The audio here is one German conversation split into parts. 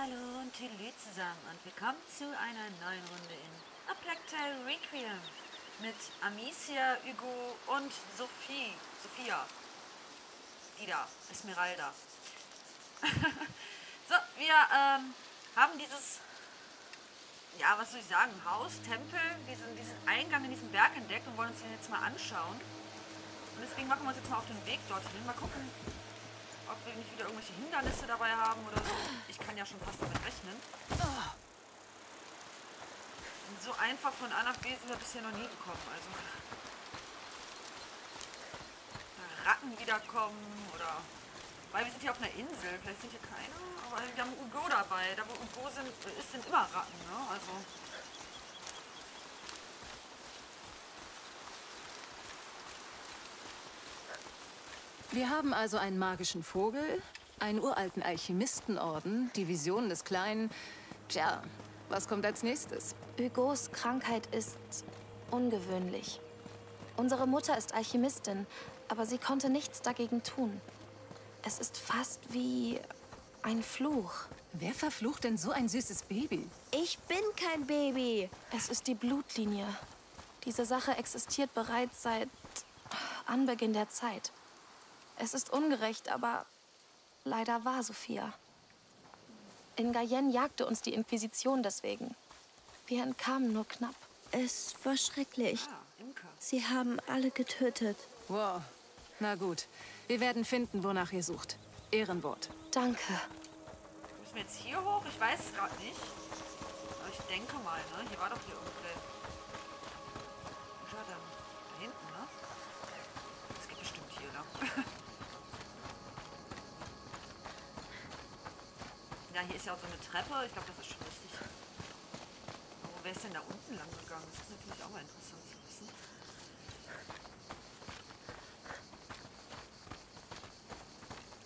Hallihallo und Tilly zusammen und willkommen zu einer neuen Runde in A Plague Requiem mit Amicia, Hugo und Sophie. Sophia. Die da, Esmeralda. so, wir ähm, haben dieses, ja, was soll ich sagen, Haus, Tempel, diesen, diesen Eingang in diesen Berg entdeckt und wollen uns den jetzt mal anschauen. Und deswegen machen wir uns jetzt mal auf den Weg dorthin. Mal gucken, ob wir nicht wieder irgendwelche Hindernisse dabei haben oder so. Ich kann ja schon fast damit rechnen. Und so einfach von A nach B sind wir bisher noch nie gekommen. Also Ratten wiederkommen oder... Weil wir sind hier auf einer Insel, vielleicht sind hier keine, aber wir haben Ugo dabei. Da wo Ugo sind, ist, sind immer Ratten, ne? Also... Wir haben also einen magischen Vogel, einen uralten Alchemistenorden, die Vision des Kleinen. Tja, was kommt als nächstes? Hugos Krankheit ist ungewöhnlich. Unsere Mutter ist Alchemistin, aber sie konnte nichts dagegen tun. Es ist fast wie ein Fluch. Wer verflucht denn so ein süßes Baby? Ich bin kein Baby. Es ist die Blutlinie. Diese Sache existiert bereits seit Anbeginn der Zeit. Es ist ungerecht, aber leider war Sophia. In Guyenne jagte uns die Inquisition deswegen. Wir entkamen nur knapp. Es war schrecklich. Sie haben alle getötet. Wow. Na gut. Wir werden finden, wonach ihr sucht. Ehrenwort. Danke. Müssen wir jetzt hier hoch? Ich weiß es gerade nicht. Aber ich denke mal, ne? Hier war doch hier irgendein... Wo ist er denn? Da hinten, ne? Es geht bestimmt hier lang. ja, hier ist ja auch so eine Treppe. Ich glaube, das ist schon richtig. Aber wer ist denn da unten lang gegangen? Das ist natürlich auch mal interessant zu wissen.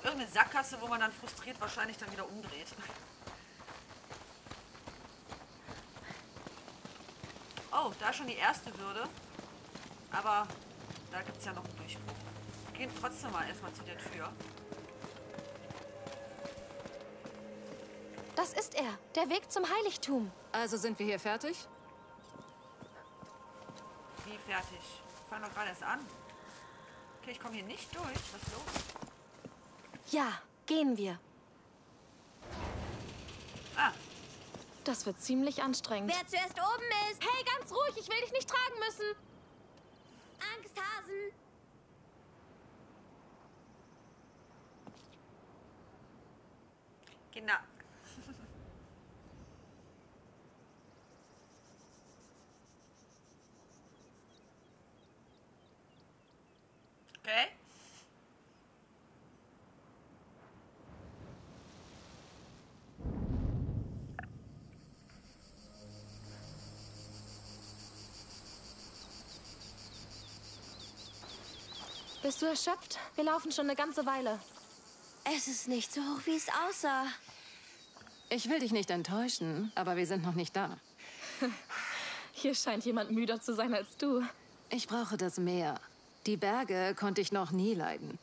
Irgendeine Sackgasse, wo man dann frustriert wahrscheinlich dann wieder umdreht. Oh, da schon die erste Hürde. Aber da gibt es ja noch einen Durchbruch. Wir gehen trotzdem mal erstmal zu der Tür. Das ist er. Der Weg zum Heiligtum. Also sind wir hier fertig? Wie fertig? Fangen doch gerade erst an. Okay, ich komme hier nicht durch. Was ist los? Ja, gehen wir. Ah, Das wird ziemlich anstrengend. Wer zuerst oben ist. Hey, ganz ruhig. Ich will dich nicht tragen müssen. Angsthasen. Kinder. okay. Bist du erschöpft? Wir laufen schon eine ganze Weile. Es ist nicht so hoch, wie es aussah. Ich will dich nicht enttäuschen, aber wir sind noch nicht da. Hier scheint jemand müder zu sein als du. Ich brauche das Meer. Die Berge konnte ich noch nie leiden.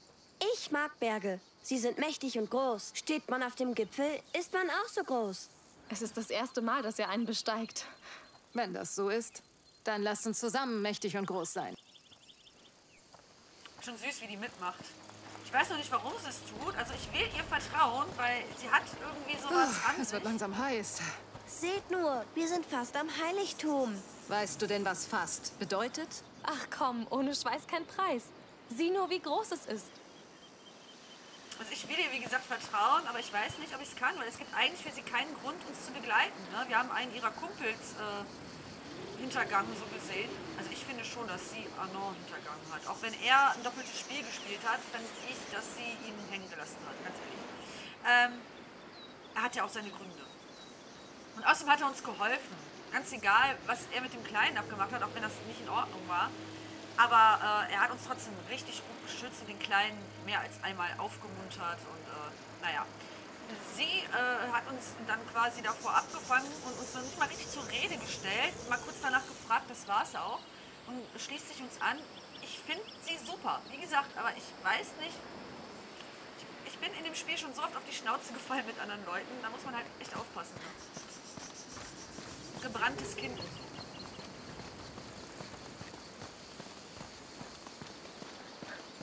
Ich mag Berge. Sie sind mächtig und groß. Steht man auf dem Gipfel, ist man auch so groß. Es ist das erste Mal, dass er einen besteigt. Wenn das so ist, dann lasst uns zusammen mächtig und groß sein. Schon süß, wie die mitmacht. Ich weiß noch nicht, warum sie es tut. Also ich will ihr vertrauen, weil sie hat irgendwie sowas an Es wird langsam heiß. Seht nur, wir sind fast am Heiligtum. Weißt du denn, was fast bedeutet? Ach komm, ohne Schweiß kein Preis. Sieh nur, wie groß es ist. Also ich will ihr, wie gesagt, vertrauen, aber ich weiß nicht, ob ich es kann, weil es gibt eigentlich für sie keinen Grund, uns zu begleiten. Ne? Wir haben einen ihrer Kumpels äh, hintergangen, so gesehen. Also ich finde schon, dass sie Arnaud hintergangen hat. Auch wenn er ein doppeltes Spiel gespielt hat, fand ich, dass sie ihn hängen gelassen hat, ganz ehrlich. Ähm, er hat ja auch seine Gründe. Und außerdem hat er uns geholfen. Ganz egal, was er mit dem Kleinen abgemacht hat, auch wenn das nicht in Ordnung war. Aber äh, er hat uns trotzdem richtig gut beschützt und den Kleinen mehr als einmal aufgemuntert. Und äh, hat uns dann quasi davor abgefangen und uns noch nicht mal richtig zur Rede gestellt. Mal kurz danach gefragt, das war es auch. Und schließt sich uns an. Ich finde sie super, wie gesagt, aber ich weiß nicht, ich, ich bin in dem Spiel schon so oft auf die Schnauze gefallen mit anderen Leuten. Da muss man halt echt aufpassen. Ne? Gebranntes Kind.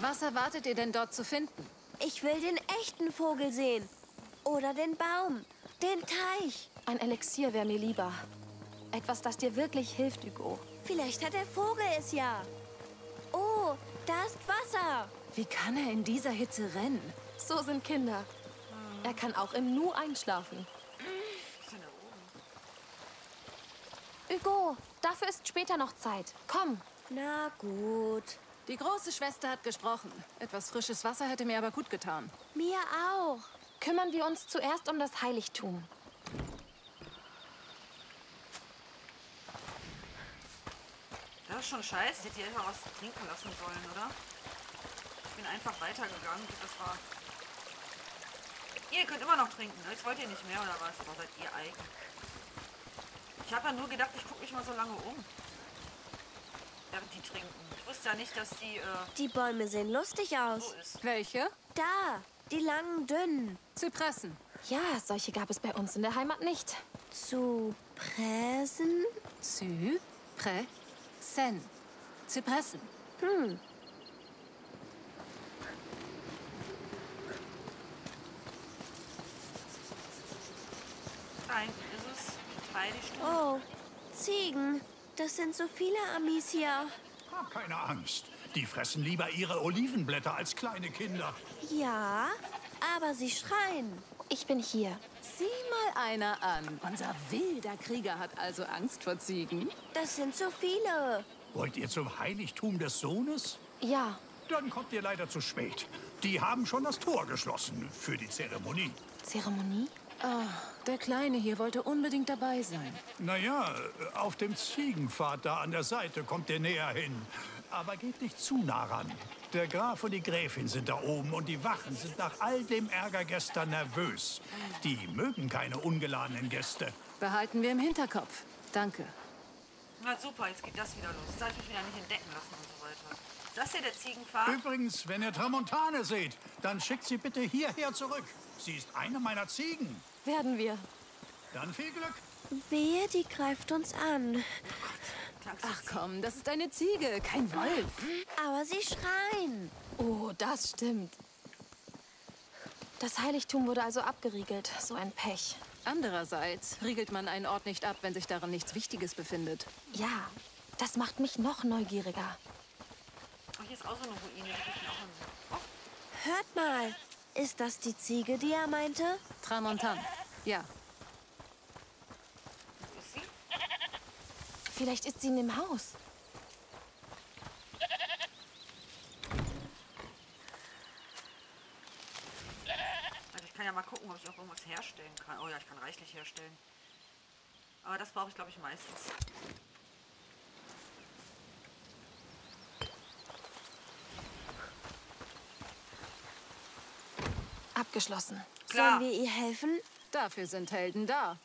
Was erwartet ihr denn dort zu finden? Ich will den echten Vogel sehen. Oder den Baum. Den Teich. Ein Elixier wäre mir lieber. Etwas, das dir wirklich hilft, Hugo. Vielleicht hat der Vogel es ja. Oh, da ist Wasser. Wie kann er in dieser Hitze rennen? So sind Kinder. Er kann auch im Nu einschlafen. Hugo, dafür ist später noch Zeit. Komm. Na gut. Die große Schwester hat gesprochen. Etwas frisches Wasser hätte mir aber gut getan. Mir auch. Kümmern wir uns zuerst um das Heiligtum. Das ist schon scheiße. Ich hätte die einfach was trinken lassen sollen, oder? Ich bin einfach weitergegangen. Das war. Ihr könnt immer noch trinken. ne? Jetzt wollt ihr nicht mehr oder was? Aber seid ihr eigen. Ich habe ja nur gedacht, ich gucke mich mal so lange um. Während die trinken. Ich wusste ja nicht, dass die äh, Die Bäume sehen lustig so aus. ist. Welche? Da, die langen, dünnen. Zypressen. Ja, solche gab es bei uns in der Heimat nicht. Zu Präsen? Zy, Prä, Sen. Zypressen. Nein, ist es. Oh, Ziegen. Das sind so viele Amis hier. Hab keine Angst. Die fressen lieber ihre Olivenblätter als kleine Kinder. Ja, aber sie schreien. Ich bin hier. Sieh mal einer an. Unser wilder Krieger hat also Angst vor Ziegen. Das sind so viele. Wollt ihr zum Heiligtum des Sohnes? Ja, Dann kommt ihr leider zu spät. Die haben schon das Tor geschlossen für die Zeremonie. Zeremonie? Der Kleine hier wollte unbedingt dabei sein. Naja, auf dem Ziegenpfad da an der Seite kommt ihr näher hin. Aber geht nicht zu nah ran. Der Graf und die Gräfin sind da oben und die Wachen sind nach all dem Ärger gestern nervös. Die mögen keine ungeladenen Gäste. Behalten wir im Hinterkopf. Danke. Na super, jetzt geht das wieder los. Darf ich mich wieder nicht entdecken lassen und so weiter. Ist das hier der Ziegenpfad? Übrigens, wenn ihr Tramontane seht, dann schickt sie bitte hierher zurück. Sie ist eine meiner Ziegen. Werden wir. Dann viel Glück. Wehe, die greift uns an. Klang's Ach komm, das ist eine Ziege, kein Wolf. Aber sie schreien. Oh, das stimmt. Das Heiligtum wurde also abgeriegelt. So ein Pech. Andererseits riegelt man einen Ort nicht ab, wenn sich darin nichts Wichtiges befindet. Ja, das macht mich noch neugieriger. Oh, hier ist auch so eine Ruine. Oh, Hört mal. Ist das die Ziege, die er meinte? Tramontan. Ja, wo ist sie? Vielleicht ist sie in dem Haus. Also ich kann ja mal gucken, ob ich auch irgendwas herstellen kann. Oh ja, ich kann reichlich herstellen. Aber das brauche ich, glaube ich, meistens. Abgeschlossen. Klar. Sollen wir ihr helfen? dafür sind Helden da.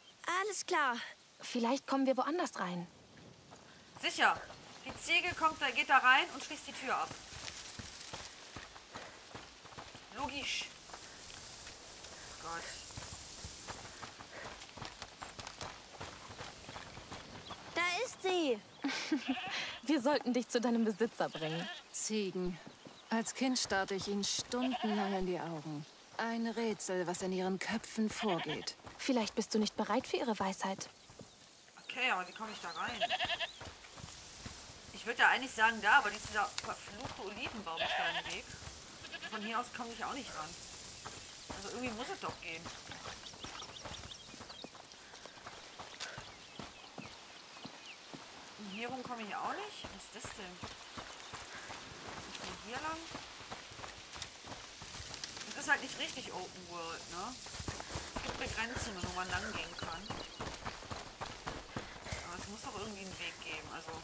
Alles klar. Vielleicht kommen wir woanders rein. Sicher. Die Ziege kommt, da geht da rein und schließt die Tür ab. Logisch. Gott. Da ist sie. Wir sollten dich zu deinem Besitzer bringen. Ziegen. Als Kind starrte ich ihnen stundenlang in die Augen. Ein Rätsel, was in ihren Köpfen vorgeht. Vielleicht bist du nicht bereit für ihre Weisheit. Okay, aber wie komme ich da rein? Ich würde ja eigentlich sagen da, aber dieser verfluchte Olivenbaum ist da im Weg. Von hier aus komme ich auch nicht ran. Also irgendwie muss es doch gehen. Und hier rum komme ich auch nicht. Was ist das denn? Ich bin hier lang. Das ist halt nicht richtig Open World, ne? Es gibt Begrenzungen, wo man lang gehen kann. Aber es muss doch irgendwie einen Weg geben. Also,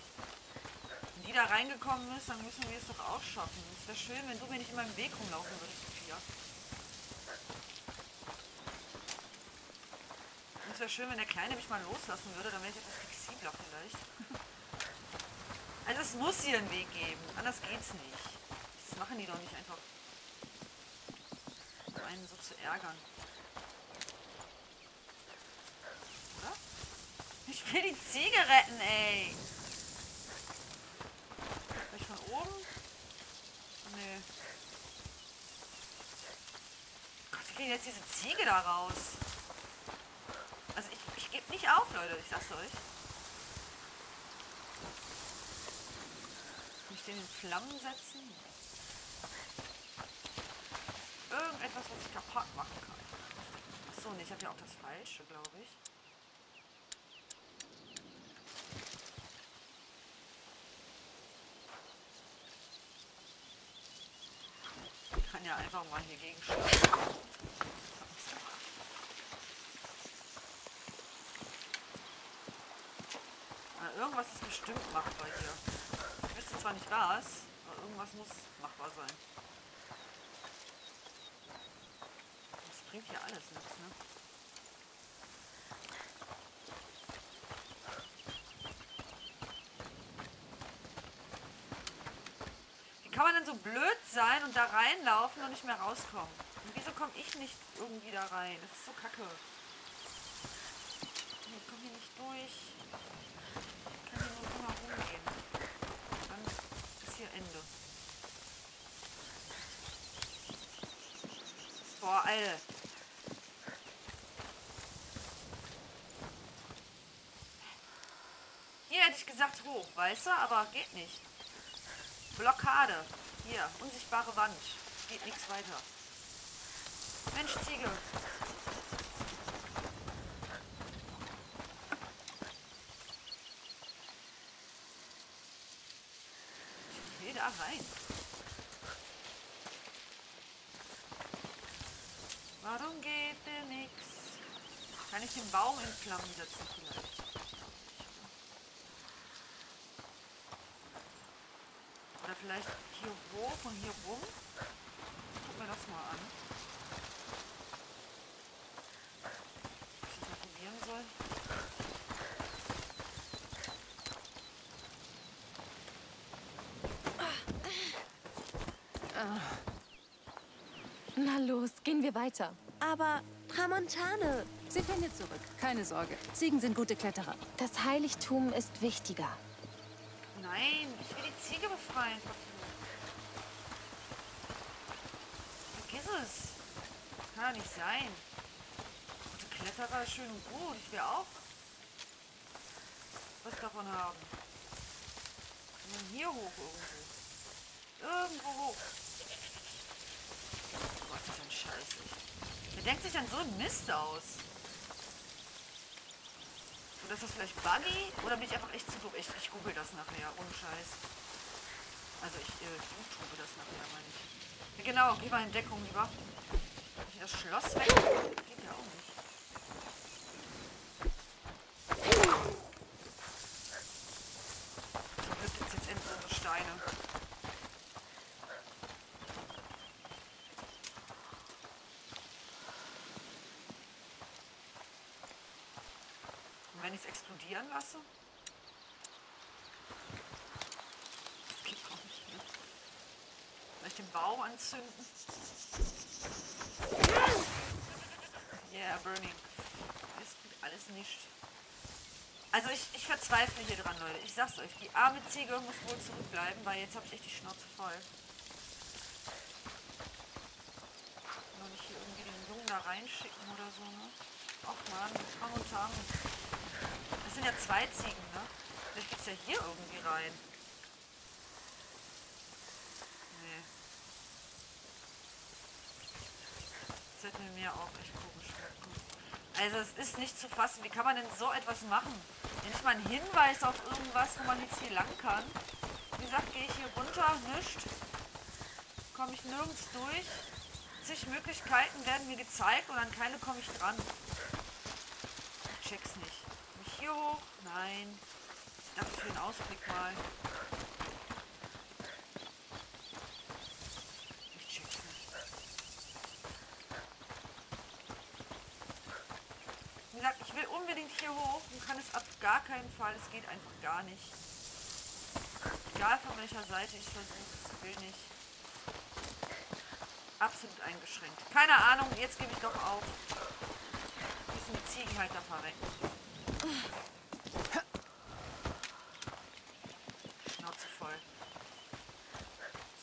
die da reingekommen ist, dann müssen wir es doch auch schaffen. Es wäre schön, wenn du mir nicht immer im Weg rumlaufen würdest, Sophia. Und es wäre schön, wenn der Kleine mich mal loslassen würde, dann wäre ich etwas flexibler vielleicht. Also es muss hier einen Weg geben, anders geht's nicht. Das machen die doch nicht einfach. einen so zu ärgern. Oder? Ich will die Ziege retten, ey. Oben? Nee. Gott, wie kriegen jetzt diese Ziege da raus? Also ich, ich gebe nicht auf, Leute, ich sag's euch. Nicht den in Flammen setzen? Irgendetwas, was ich kaputt machen kann. Achso, nee, ich habe ja auch das Falsche, glaube ich. Ja einfach mal hier gegenschlagen. Irgendwas ist bestimmt machbar hier. Ich wüsste zwar nicht was, aber irgendwas muss machbar sein. Das bringt hier alles nichts, ne? Wie kann so blöd sein und da reinlaufen und nicht mehr rauskommen? Und wieso komme ich nicht irgendwie da rein? Das ist so kacke. Ich komme hier nicht durch. Ich kann hier nur drumherum gehen. Dann ist hier Ende. Boah, Alter. Hier hätte ich gesagt hoch, weißt du, aber geht nicht. Blockade. Hier, unsichtbare Wand. Geht nichts weiter. Mensch, Ziege. Ich will da rein. Warum geht denn nichts? Kann ich den Baum in Flammen setzen vielleicht? Vielleicht hier hoch und hier rum? Guck mir das mal an. Ob ich das mal probieren soll. Na los, gehen wir weiter. Aber Tramontane, Sie findet zurück. Keine Sorge. Ziegen sind gute Kletterer. Das Heiligtum ist wichtiger. Nein, ich will die Ziege befreien. verflucht. Vergiss es. Das kann doch nicht sein. Gute Kletterer ist schön und gut. Ich will auch was davon haben. Und hier hoch irgendwo. Irgendwo hoch. Gott, ist ein Scheiß. Wer denkt sich dann so einen Mist aus? Oder ist das vielleicht buggy? Oder bin ich einfach echt zu doof? Ich, ich google das nachher, ohne Scheiß. Also ich äh, YouTube das nachher, meine ich. Ja, genau, mal in Deckung lieber. Das Schloss weg? Geht ja auch nicht. Wenn ich es explodieren lasse? Das geht auch nicht, ne? Baum anzünden? Yeah, burning. Das tut alles nicht. Also ich, ich verzweifle hier dran, Leute. Ich sag's euch, die arme Ziege muss wohl zurückbleiben, weil jetzt habe ich echt die Schnauze voll. Noch nicht hier irgendwie den Jungen da reinschicken oder so, ne? Ach man, Tang und Tang. Das sind ja zwei Ziegen, ne? Vielleicht geht's ja hier irgendwie rein. Nee. Das hätte mir auch echt komisch. Also es ist nicht zu fassen. Wie kann man denn so etwas machen? Wenn ich mal einen Hinweis auf irgendwas, wo man jetzt hier lang kann. Wie gesagt, gehe ich hier runter, nischt. Komme ich nirgends durch. Zig Möglichkeiten werden mir gezeigt und an keine komme ich dran. Ich check's nicht. Komm ich hier hoch? Nein. Ich dachte für den Ausblick mal. Ich check's nicht. Wie gesagt, ich will unbedingt hier hoch und kann es ab gar keinen Fall. Es geht einfach gar nicht. Egal von welcher Seite ich versuche, es will nicht. absolut eingeschränkt. Keine Ahnung, jetzt gebe ich doch auf. Müssen die Ziegen halt da verrecken. Schnauze voll.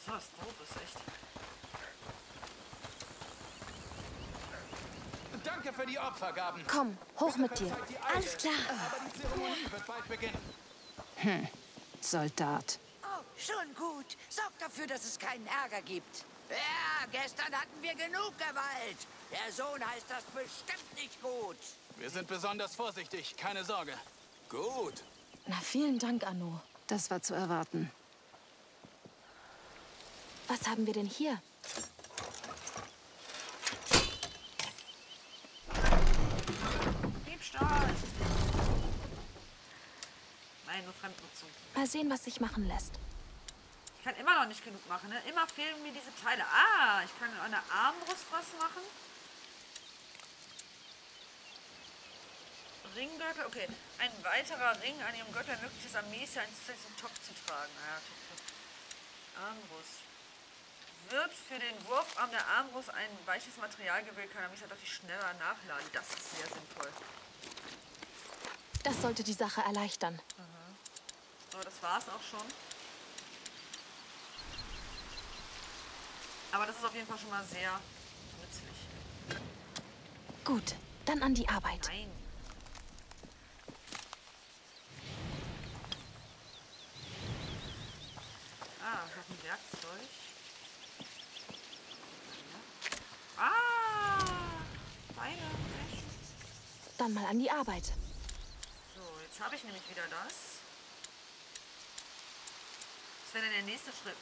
So was doofes, echt. Für die Opfergaben. Komm, hoch mit dir. Alles klar. Aber die Zeremonie wird bald beginnen. Soldat. Oh, schon gut. Sorgt dafür, dass es keinen Ärger gibt. Ja, gestern hatten wir genug Gewalt. Der Sohn heißt das bestimmt nicht gut. Wir sind besonders vorsichtig, keine Sorge. Gut. Na, vielen Dank, Anno. Das war zu erwarten. Was haben wir denn hier? Nur Fremdnutzung. Mal sehen, was sich machen lässt. Ich kann immer noch nicht genug machen, ne? Immer fehlen mir diese Teile. Ah, ich kann an der Armbrust was machen. Ringgürtel, okay. Ein weiterer Ring an ihrem Gürtel ermöglicht es Amesia, einen zusätzlichen Topf zu tragen. Ja. Armbrust. Wird für den Wurfarm der Armbrust ein weiches Material gewählt, kann Amesia deutlich schneller nachladen. Das ist sehr sinnvoll. Das sollte die Sache erleichtern. So, das war's auch schon. Aber das ist auf jeden Fall schon mal sehr nützlich. Gut, dann an die Arbeit. Nein. Ah, noch ein Werkzeug. Ah! Beine, echt? Dann mal an die Arbeit. So, jetzt habe ich nämlich wieder das. Wäre dann der nächste Schritt.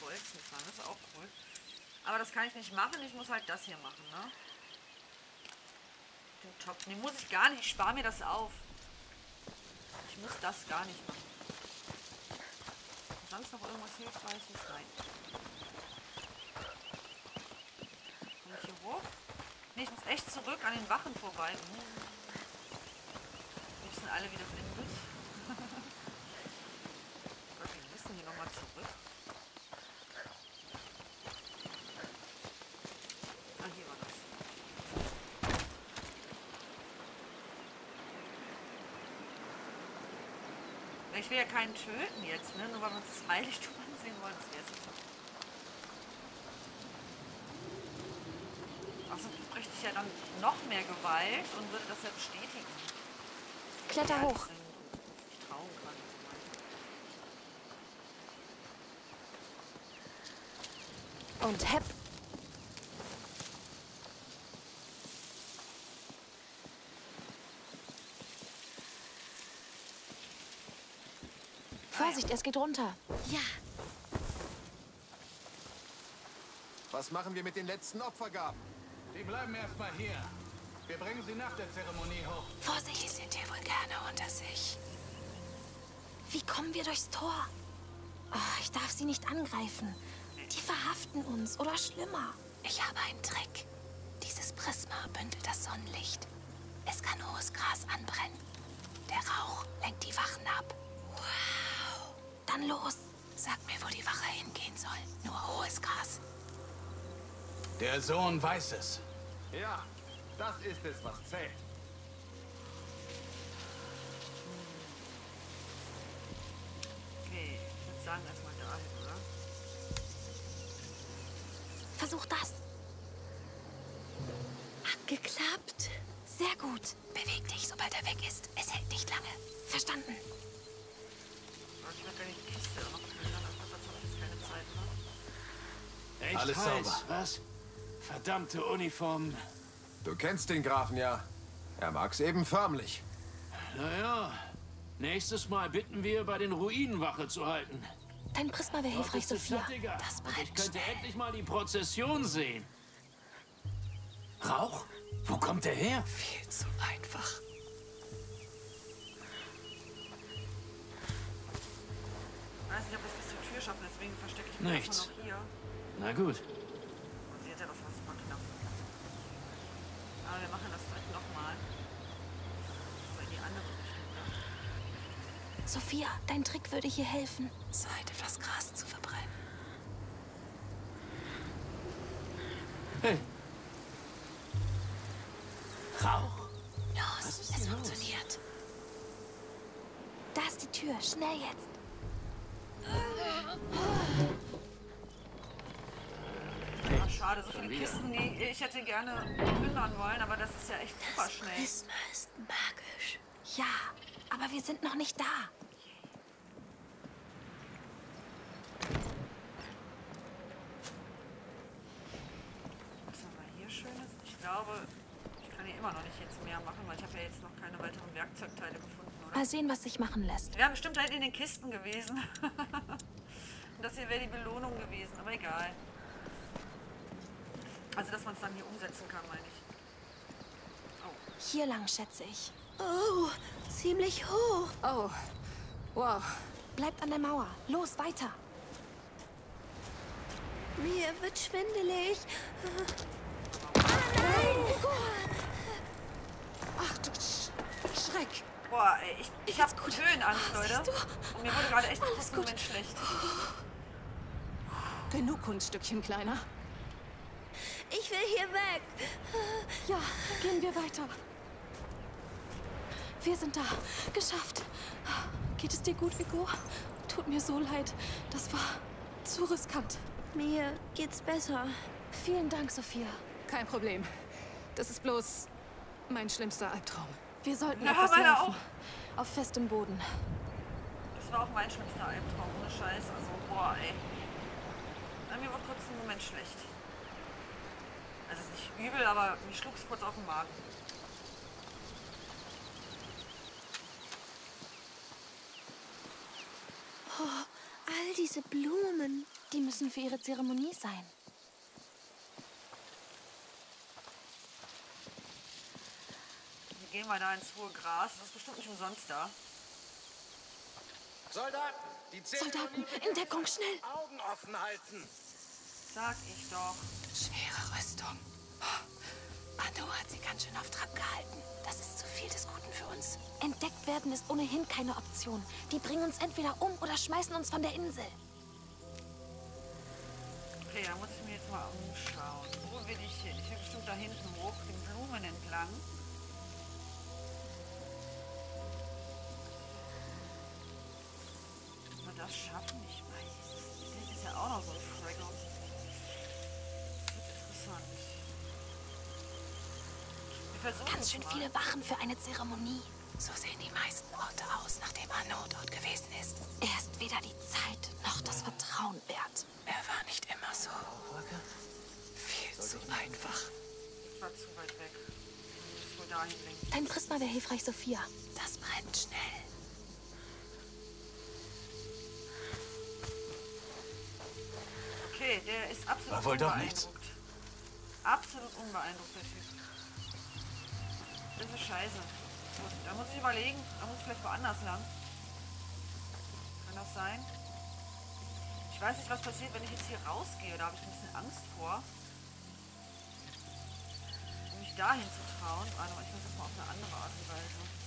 Bolzen fahren, das ist auch cool. Aber das kann ich nicht machen, ich muss halt das hier machen, ne? Den Topf. Den muss ich gar nicht, ich spare mir das auf. Ich muss das gar nicht machen. Sonst noch irgendwas Hilfreiches? Nein. Komme ich hier hoch? Nee, ich muss echt zurück an den Wachen vorbei. Hm. Die sind alle wieder blindet. Gott, wir müssen hier nochmal zurück. Ah, hier war das. Ja, Ich will ja keinen töten jetzt, ne? Nur weil wir uns das Heiligtum ansehen wollen. Das wäre jetzt Außerdem bräuchte ich ja dann noch mehr Gewalt und würde das ja bestätigen. Kletter hoch. Und hepp. Vorsicht, es geht runter. Ja, Was machen wir mit den letzten Opfergaben? Die bleiben erstmal hier. Wir bringen sie nach der Zeremonie hoch. Vorsicht, die sind hier wohl gerne unter sich. Wie kommen wir durchs Tor? Oh, ich darf sie nicht angreifen. Die verhaften uns oder schlimmer. Ich habe einen Trick. Dieses Prisma bündelt das Sonnenlicht. Es kann hohes Gras anbrennen. Der Rauch lenkt die Wachen ab. Dann los. Sag mir, wo die Wache hingehen soll. Nur hohes Gras. Der Sohn weiß es. Ja, das ist es, was zählt. Okay, ich würde sagen, erstmal dahin, oder? Versuch das. hat geklappt. Sehr gut. Beweg dich, sobald er weg ist. Es hält nicht lange. Verstanden. Echt Alles heiß, sauber. was? Verdammte Uniformen. Du kennst den Grafen ja. Er mag's eben förmlich. Naja, nächstes Mal bitten wir, bei den Ruinen Wache zu halten. Dein Prisma wäre hilfreich, Sophia. Das Und ich brennt könnte schnell. endlich mal die Prozession sehen. Rauch? Wo kommt der her? Viel zu einfach. Weiß nicht, ob wir es bis zur Tür schaffen, deswegen verstecke ich mich Nichts. erstmal noch hier. Na gut. Sieht ja, das war super knapp. Aber wir machen das direkt nochmal. So in die andere Richtung. Ne? Sophia, dein Trick würde hier helfen. Zeit, etwas Gras zu verbrennen. Hey. Rauch. Los, es funktioniert. Da ist die Tür. Schnell jetzt. Ach, schade, so viele Kisten, die ich hätte gerne plündern wollen, aber das ist ja echt super schnell. Prisma ist magisch. Ja, aber wir sind noch nicht da. Was haben wir hier Schönes? Ich glaube, ich kann hier immer noch nicht jetzt mehr machen, weil ich habe ja jetzt noch keine weiteren Werkzeugteile gefunden, oder? Mal sehen, was sich machen lässt. Wir wären bestimmt hinten in den Kisten gewesen. Und das hier wäre die Belohnung gewesen, aber egal. Also, dass man es dann hier umsetzen kann, meine ich. Hier lang, schätze ich. Oh, ziemlich hoch. Oh, wow. Bleibt an der Mauer. Los, weiter. Mir wird schwindelig. Ach du Sch Schreck. Boah, ey, ich, ich habe Höhenangst, Ah, Leute. siehst du? Und mir wurde gerade echt Alles gut. Moment schlecht. Genug Kunststückchen, Kleiner. Ich will hier weg. Ja, gehen wir weiter. Wir sind da. Geschafft. Geht es dir gut, Vigo? Tut mir so leid. Das war zu riskant. Mir geht's besser. Vielen Dank, Sophia. Kein Problem. Das ist bloß mein schlimmster Albtraum. Wir sollten Ja, etwas laufen. Auf festem Boden. Das war auch mein schlimmster Albtraum, ohne Scheiß. Also, boah, ey. Na, mir wurde kurz einen Moment schlecht. Also ist nicht übel, aber mir schlug es kurz auf den Magen. All diese Blumen. Die müssen für ihre Zeremonie sein. Gehen mal da ins hohe Gras. Das ist bestimmt nicht umsonst da. Soldaten, die Soldaten, in Deckung, schnell! Augen offen halten. Sag ich doch. Schwere Rüstung. Anu hat sie ganz schön auf Trab gehalten. Das ist zu viel des Guten für uns. Entdeckt werden ist ohnehin keine Option. Die bringen uns entweder um oder schmeißen uns von der Insel. Okay, da muss ich mir jetzt mal umschauen. Wo will ich hin? Ich will bestimmt da hinten hoch, den Blumen entlang. Das schaffen, ich nicht. Das ist ja auch noch so ein wird interessant. Ganz schön mal. viele Wachen für eine Zeremonie. So sehen die meisten Orte aus, nachdem Anu dort gewesen ist. Er ist weder die Zeit noch das Vertrauen wert. Er war nicht immer so. Viel zu einfach. Das war zu weit weg. Ich. Dein Prisma wäre hilfreich, Sophia. Das brennt schnell. Okay, der ist absolut War wohl doch nichts. unbeeindruckt. Absolut unbeeindruckt, der Typ. Das ist scheiße. Gut, da muss ich überlegen, da muss ich vielleicht woanders lang. Kann das sein? Ich weiß nicht, was passiert, wenn ich jetzt hier rausgehe. Da habe ich ein bisschen Angst vor. Um mich dahin zu trauen. Mal, ich versuche mal auf eine andere Art und Weise.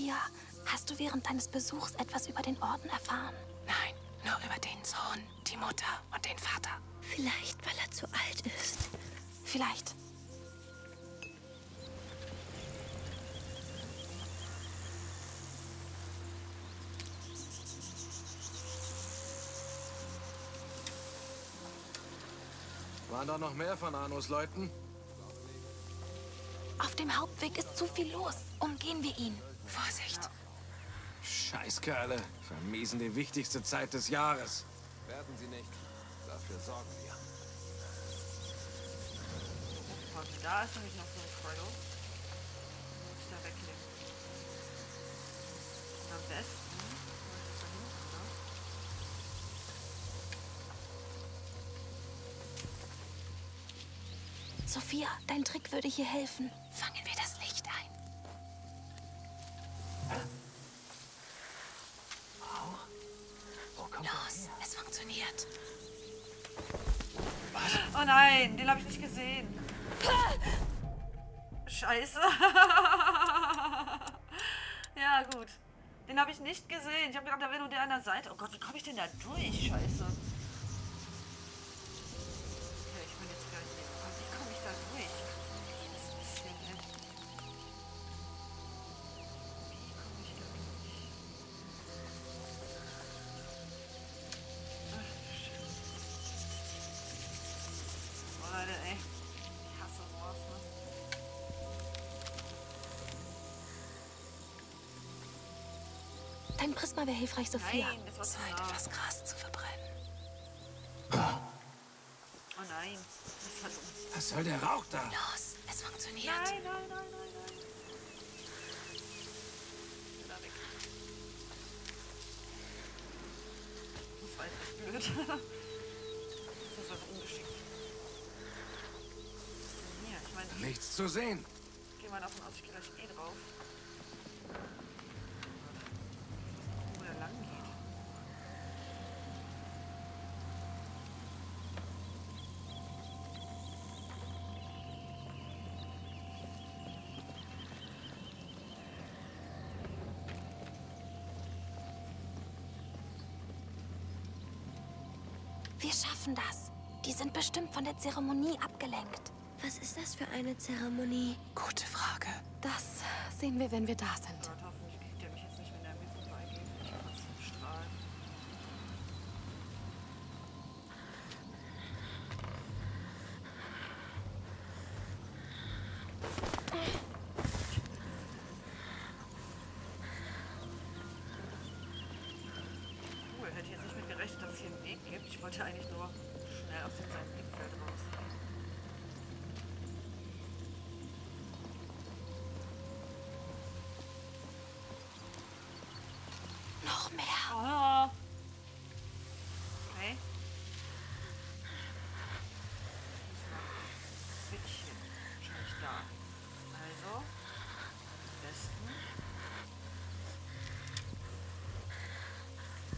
Sophia, hast du während deines Besuchs etwas über den Orden erfahren? Nein, nur über den Sohn, die Mutter und den Vater. Vielleicht, weil er zu alt ist. Vielleicht. Waren da noch mehr von Arnos Leuten? Auf dem Hauptweg ist zu viel los. Umgehen wir ihn. Vorsicht. Scheißkerle. Vermiesen die wichtigste Zeit des Jahres. Werden sie nicht. Dafür sorgen wir. Da ist nämlich noch so ein. Den muss ich da weglegen. Und am besten. ne? Sophia, dein Trick würde hier helfen. Fangen wir. Los, es funktioniert. Oh nein, den habe ich nicht gesehen. Scheiße. ja, gut. Den habe ich nicht gesehen. Ich habe gedacht, da wäre nur der an der Seite. Oh Gott, wie komme ich denn da durch? Scheiße. Prisma wäre hilfreich, Sophia. Nein, das war Zeit, etwas Gras zu verbrennen. Oh nein, das war dumm. Was soll der Rauch da? Los, es funktioniert. Nein, nein, nein, nein, nein. Da weg. Das war echt blöd. Das war so ungeschickt. Was ist denn hier? Ich meine, Nichts zu sehen. ich gehe mal davon aus, ich gehe gleich eh drauf. Wir schaffen das. Die sind bestimmt von der Zeremonie abgelenkt. Was ist das für eine Zeremonie? Gute Frage. Das sehen wir, wenn wir da sind.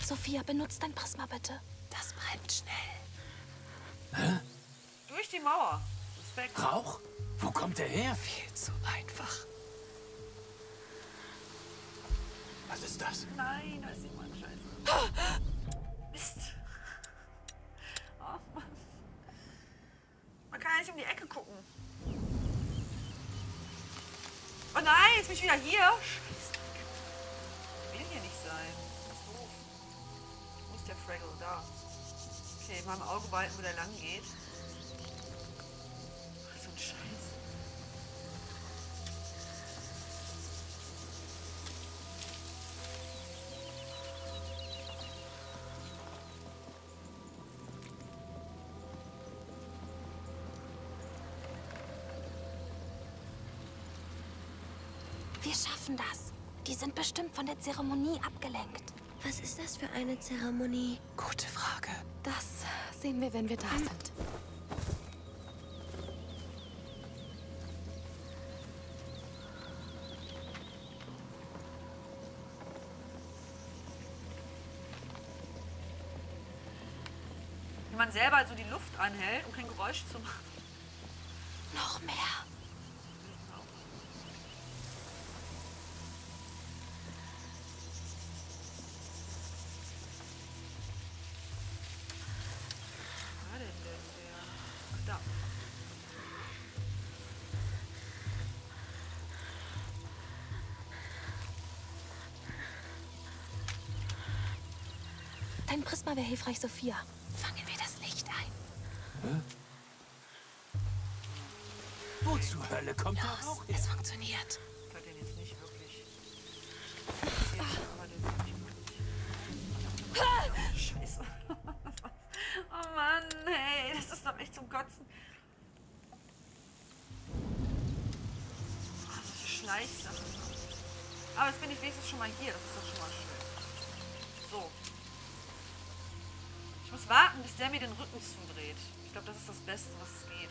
Sophia, benutzt dein Prisma bitte. Das brennt schnell. Durch die Mauer. Respekt. Rauch? Wo kommt der her? Viel zu einfach. Was ist das? Nein, da ist jemand. Scheiße. Mist. Oh Mann. Man kann ja nicht um die Ecke gucken. Oh nein, jetzt bin ich wieder hier. Behalten, wo der lang geht. So ein Scheiß. Wir schaffen das. Die sind bestimmt von der Zeremonie abgelenkt. Was ist das für eine Zeremonie? Gute Frage. Das sehen wir, wenn wir da sind. Wie man selber so die Luft anhält, um kein Geräusch zu machen. Noch mehr. Prisma wäre hilfreich, Sophia. Fangen wir das Licht ein. Wo zur Hölle kommt der Rauch her? Es funktioniert. Ich kann den jetzt nicht wirklich. wirklich. Scheiße. Oh Mann, hey, das ist doch echt zum Kotzen. Oh, diese Schleichsachen. Aber jetzt bin ich wenigstens schon mal hier. Das ist doch schon mal schön. So. Ich muss warten, bis der mir den Rücken zudreht. Ich glaube, das ist das Beste, was es geht.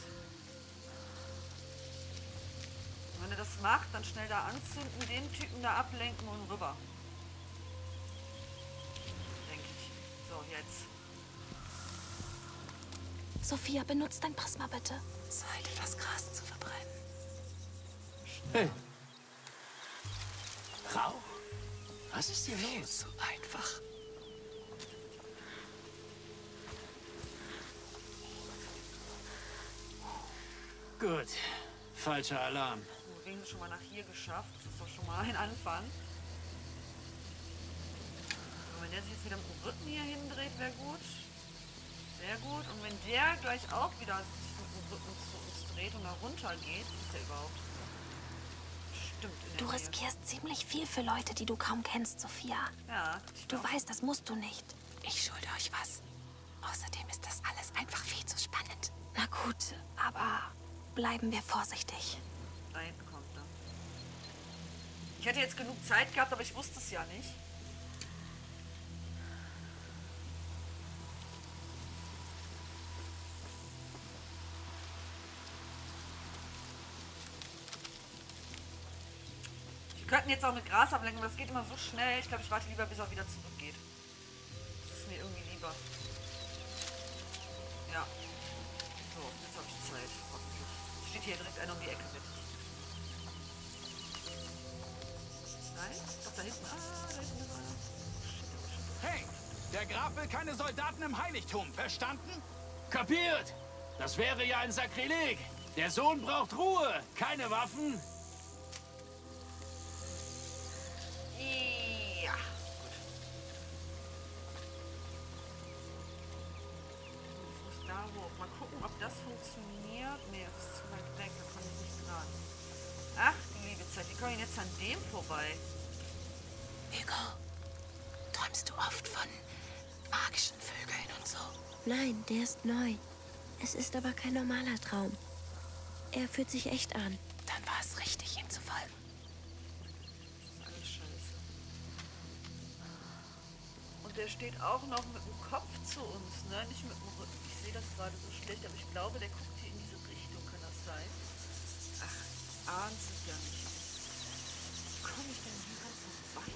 Und wenn er das macht, dann schnell da anzünden, den Typen da ablenken und rüber. Denke ich. So, jetzt. Sophia, benutzt dein Prisma bitte. Zeit, etwas Gras zu verbrennen. Hey. Rauch? Was ist hier los? So einfach. Gut. Falscher Alarm. So, wenigstens schon mal nach hier geschafft. Das ist doch schon mal ein Anfang. Und wenn der sich jetzt wieder mit dem Rücken hier hindreht, wäre gut. Sehr gut. Und wenn der gleich auch wieder sich mit dem Rücken zu uns dreht und da runter geht, ist der überhaupt. Stimmt. In der Du Nähe. riskierst ziemlich viel für Leute, die du kaum kennst, Sophia. Ja, Du glaub. weißt, das musst du nicht. Ich schulde euch was. Außerdem ist das alles einfach viel zu spannend. Na gut, aber bleiben wir vorsichtig. Da kommt er. Ich hätte jetzt genug Zeit gehabt, aber ich wusste es ja nicht. Wir könnten jetzt auch mit Gras ablenken, aber das geht immer so schnell. Ich glaube, ich warte lieber, bis er wieder zurückgeht. Das ist mir irgendwie lieber. Ja. Steht hier direkt einer um die Ecke mit. Nein? Doch, da hinten. Ah, da hinten ist einer. Hey, der Graf will keine Soldaten im Heiligtum, verstanden? Kapiert! Das wäre ja ein Sakrileg. Der Sohn braucht Ruhe, keine Waffen. Funktioniert. Nee, das ist zu weit weg. Da kann ich nicht dran. Ach, du liebe Zeit. Wie komme ich jetzt an dem vorbei? Hugo, träumst du oft von magischen Vögeln und so? Nein, der ist neu. Es ist aber kein normaler Traum. Er fühlt sich echt an. Dann war es richtig, ihm zu folgen. Das ist alles scheiße. Und der steht auch noch mit dem Kopf zu uns, ne? Nicht mit dem Rücken. Ich sehe das gerade so schlecht, aber ich glaube, der guckt hier in diese Richtung. Kann das sein? Ach, ahnt sich ja nicht. Wie komme ich denn hier halt vorbei?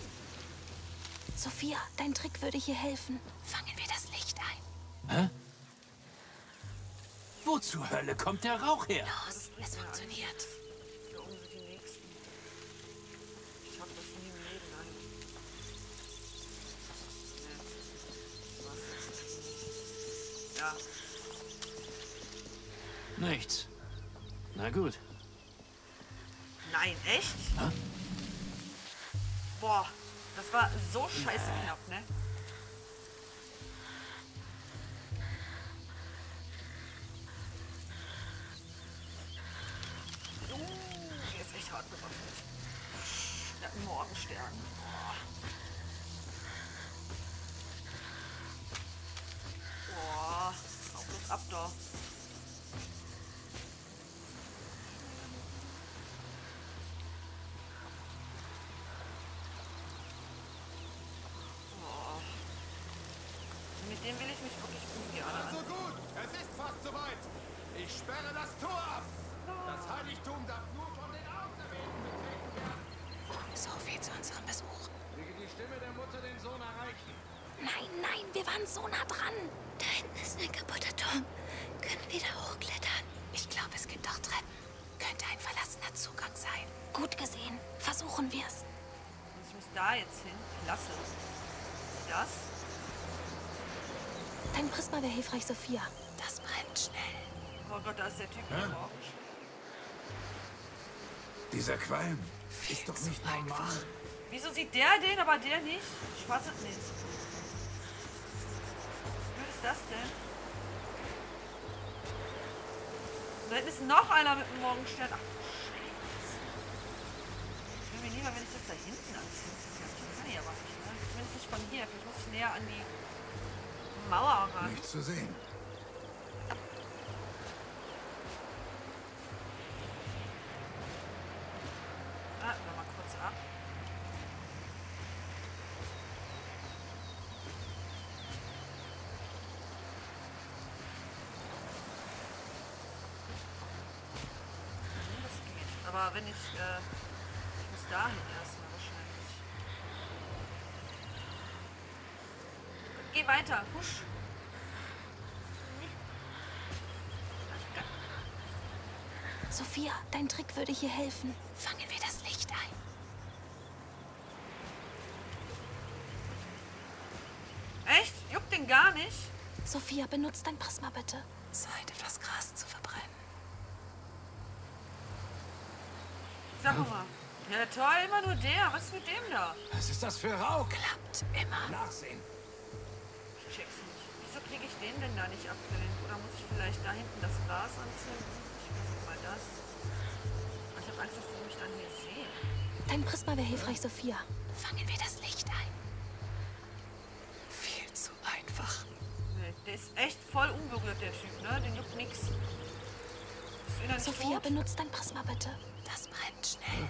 Sophia, dein Trick würde hier helfen. Fangen wir das Licht ein. Wo zur Hölle kommt der Rauch her? Los, es funktioniert. Hier oben sind die Nächsten. Ich hab das nie im Leben, jetzt. Ja. Nichts. Na gut. Nein, echt? Boah, das war so scheiße knapp, ne? Uh, der ist echt hart hat Morgenstern. Boah, hau bloß ab da. Boah. Mit dem will ich mich wirklich ungern Also an. gut, es ist fast soweit. Ich sperre das Tor ab. Das Heiligtum darf nur von den Auserwählten betreten werden. So viel zu unserem Besuch. Möge die Stimme der Mutter den Sohn erreichen. Nein, nein, wir waren so nah dran. Da hinten ist ein kaputter Turm. Können wir da hochklettern? Ich glaube, es gibt auch Treppen. Könnte ein verlassener Zugang sein. Gut gesehen. Versuchen wir es. Ich muss da jetzt hin. Klasse. Das? Dein Prisma wäre hilfreich, Sophia. Das brennt schnell. Oh Gott, da ist der Typ dem Orange. Dieser Qualm ist doch nicht normal. Wieso sieht der den, aber der nicht? Ich weiß es nicht. Das denn? Da hinten ist noch einer mit dem Morgenstern. Ach, Scheiße. Ich will mir lieber, wenn ich das da hinten anziehe. Das kann ich aber nicht, ne? Zumindest nicht von hier. Vielleicht muss ich näher an die Mauer ran. Nicht zu sehen. aber wenn ich, äh, ich muss dahin erstmal wahrscheinlich. Geh weiter, husch. Sophia, dein Trick würde hier helfen. Fangen wir das Licht ein. Echt? Juckt den gar nicht? Sophia, benutzt dein Prisma bitte. Sei nur der. Was ist mit dem da? Was ist das für Rauch? Klappt immer. Nachsehen. Ich check's nicht. Wieso kriege ich den denn da nicht abgelenkt? Oder muss ich vielleicht da hinten das Glas anzünden? Ich versuch mal das. Ich habe Angst, dass die mich dann hier sehen. Dein Prisma wäre hilfreich, Sophia. Fangen wir das Licht ein. Viel zu einfach. Nee, der ist echt voll unberührt, der Typ, ne? Den juckt nix. Sophia, benutzt dein Prisma bitte. Das brennt schnell.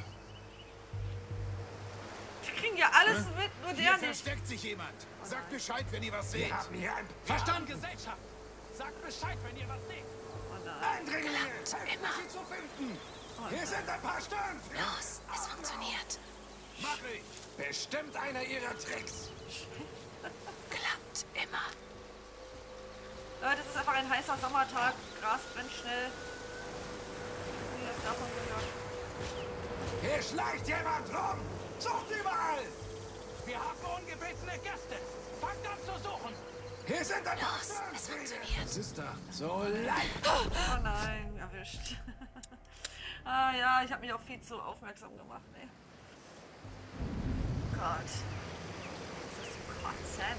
Kriegen ja alles mit, nur der Hier nicht. versteckt sich jemand. Sagt Bescheid, wenn ihr was seht. Wir haben hier ein Verstanden, Gesellschaft! Sagt Bescheid, wenn ihr was seht! Eindringlinge. Mir, sie zu finden. Hier sind ein paar Störenfriede. Los, es funktioniert. Mach ich. Bestimmt einer ihrer Tricks. Klappt immer. Leute, es ist einfach ein heißer Sommertag. Gras brennt schnell. Davon. Hier schleicht jemand rum. Sucht überall. Wir haben ungebetene Gäste! Fangt an zu suchen! Hier sind ein Los, es funktioniert. Was ist da? So leicht. Oh nein, erwischt. ah ja, ich habe mich auch viel zu aufmerksam gemacht, ey. Gott. Ist das zum Kotzen?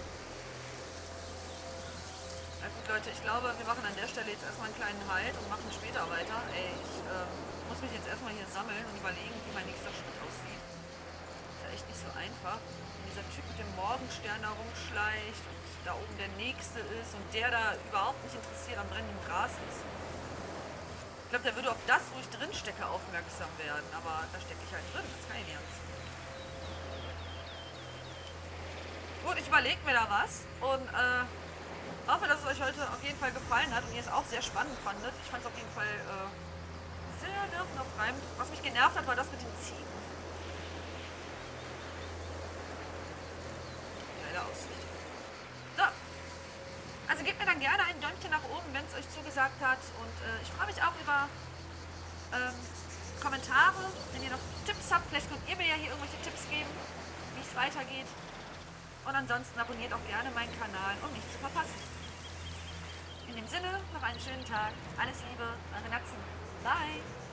Na gut, Leute, ich glaube, wir machen an der Stelle jetzt erstmal einen kleinen Halt und machen später weiter. Ey, ich ähm, muss mich jetzt erstmal hier sammeln und überlegen, wie mein nächster Schritt aussieht. Ist ja echt nicht so einfach. Wenn dieser Typ mit dem Morgenstern da rumschleicht und da oben der Nächste ist und der da überhaupt nicht interessiert am brennenden Gras ist. Ich glaube, der würde auf das, wo ich drin stecke, aufmerksam werden. Aber da stecke ich halt drin. Das kann ich nicht ernst. Gut, ich überlege mir da was und äh, hoffe, dass es euch heute auf jeden Fall gefallen hat und ihr es auch sehr spannend fandet. Ich fand es auf jeden Fall äh, sehr nervenaufreibend. Was mich genervt hat, war das mit den Ziegen. Aussicht. So. Also gebt mir dann gerne ein Däumchen nach oben, wenn es euch zugesagt hat. Und äh, ich freue mich auch über ähm, Kommentare. Wenn ihr noch Tipps habt, vielleicht könnt ihr mir ja hier irgendwelche Tipps geben, wie es weitergeht. Und ansonsten abonniert auch gerne meinen Kanal, um nichts zu verpassen. In dem Sinne, noch einen schönen Tag. Alles Liebe, eure Natzen. Bye.